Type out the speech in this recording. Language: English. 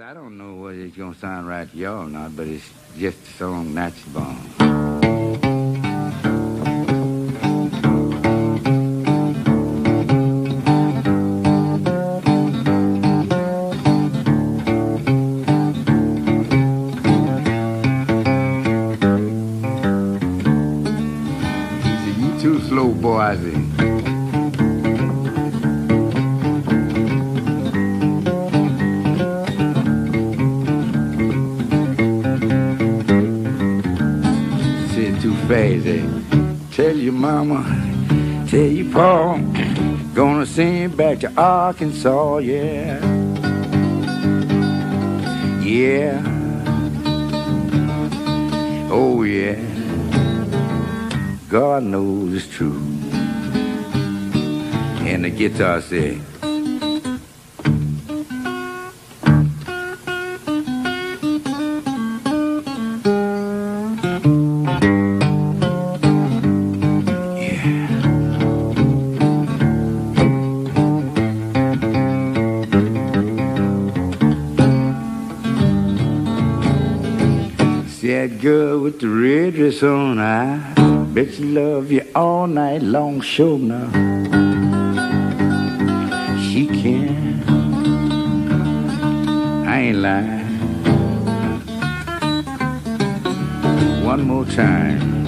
I don't know whether it's gonna sound right to y'all or not, but it's just a song said, you too slow, boy, I said. Eh? Tell your mama, tell your pa, gonna send back to Arkansas, yeah. Yeah. Oh, yeah. God knows it's true. And the guitar said, Said girl with the red dress on, I bet she love you all night long, sure now. She can. I ain't lying. One more time.